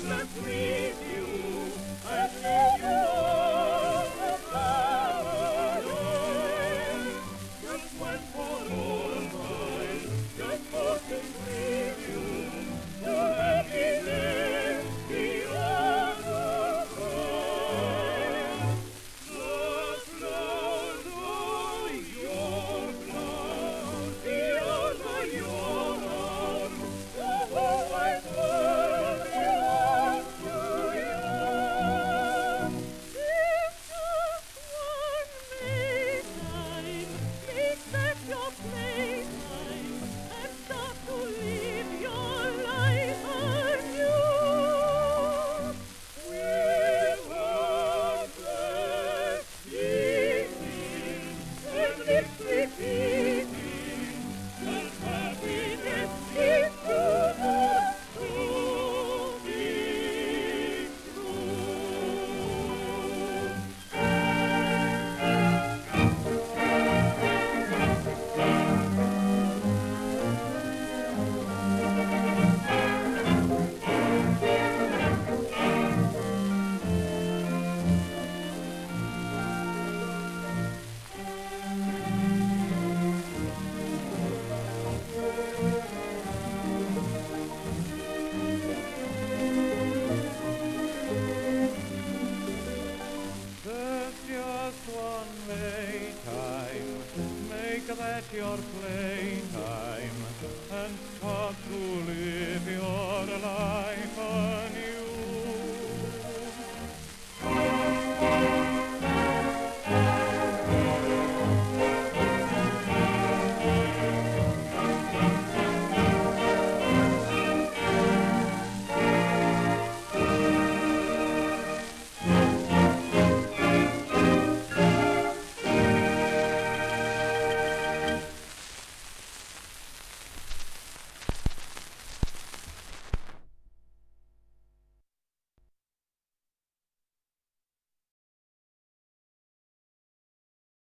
free. playtime, make that your playtime, and start to live your